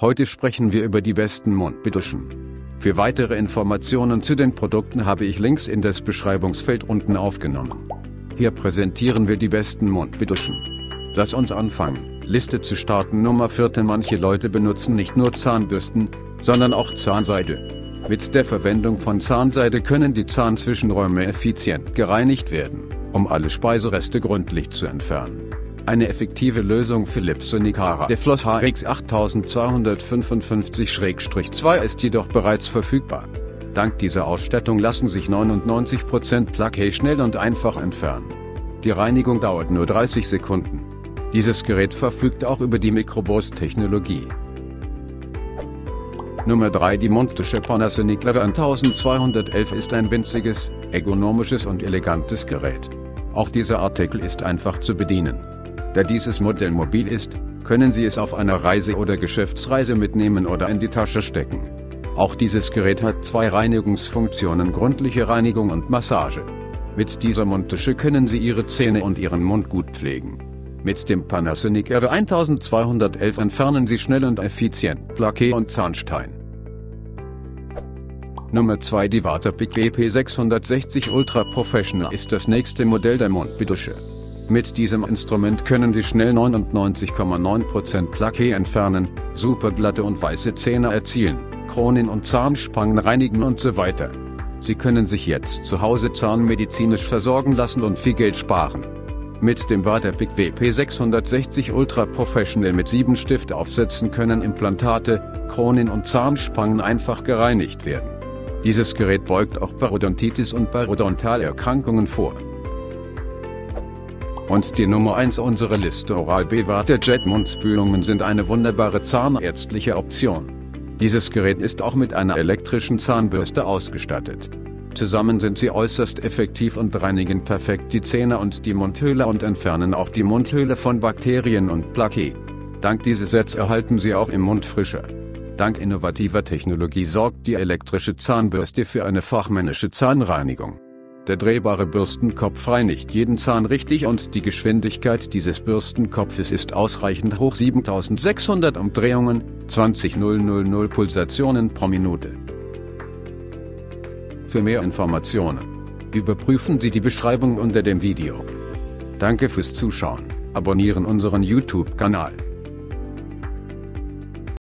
Heute sprechen wir über die besten Mundbeduschen. Für weitere Informationen zu den Produkten habe ich Links in das Beschreibungsfeld unten aufgenommen. Hier präsentieren wir die besten Mundbeduschen. Lass uns anfangen. Liste zu starten Nummer 4. Manche Leute benutzen nicht nur Zahnbürsten, sondern auch Zahnseide. Mit der Verwendung von Zahnseide können die Zahnzwischenräume effizient gereinigt werden, um alle Speisereste gründlich zu entfernen. Eine effektive Lösung Philips Sonicara Defloss HX 8255-2 ist jedoch bereits verfügbar. Dank dieser Ausstattung lassen sich 99% Plaqué schnell und einfach entfernen. Die Reinigung dauert nur 30 Sekunden. Dieses Gerät verfügt auch über die Microburst-Technologie. Nummer 3 Die Mundtusche Panasonic Lever 1211 ist ein winziges, ergonomisches und elegantes Gerät. Auch dieser Artikel ist einfach zu bedienen. Da dieses Modell mobil ist, können Sie es auf einer Reise oder Geschäftsreise mitnehmen oder in die Tasche stecken. Auch dieses Gerät hat zwei Reinigungsfunktionen gründliche Reinigung und Massage. Mit dieser Mundtusche können Sie Ihre Zähne und Ihren Mund gut pflegen. Mit dem Panasonic RW 1211 entfernen Sie schnell und effizient Plaqué und Zahnstein. Nummer 2 Die Waterpik WP 660 Ultra Professional ist das nächste Modell der Mundbedusche. Mit diesem Instrument können Sie schnell 99,9% Plaqué entfernen, superglatte und weiße Zähne erzielen, Kronen und Zahnspangen reinigen und so weiter. Sie können sich jetzt zu Hause zahnmedizinisch versorgen lassen und viel Geld sparen. Mit dem Waterpick WP 660 Ultra Professional mit 7 Stiftaufsätzen können Implantate, Kronen und Zahnspangen einfach gereinigt werden. Dieses Gerät beugt auch Parodontitis und Parodontalerkrankungen vor. Und die Nummer 1 unserer Liste Oral-B Water Jet Mundspülungen sind eine wunderbare zahnärztliche Option. Dieses Gerät ist auch mit einer elektrischen Zahnbürste ausgestattet. Zusammen sind sie äußerst effektiv und reinigen perfekt die Zähne und die Mundhöhle und entfernen auch die Mundhöhle von Bakterien und Plaqué. Dank dieses Sets erhalten sie auch im Mund frischer. Dank innovativer Technologie sorgt die elektrische Zahnbürste für eine fachmännische Zahnreinigung. Der drehbare Bürstenkopf reinigt jeden Zahn richtig und die Geschwindigkeit dieses Bürstenkopfes ist ausreichend hoch 7600 Umdrehungen, 20.000 Pulsationen pro Minute. Für mehr Informationen überprüfen Sie die Beschreibung unter dem Video. Danke fürs Zuschauen, abonnieren unseren YouTube-Kanal.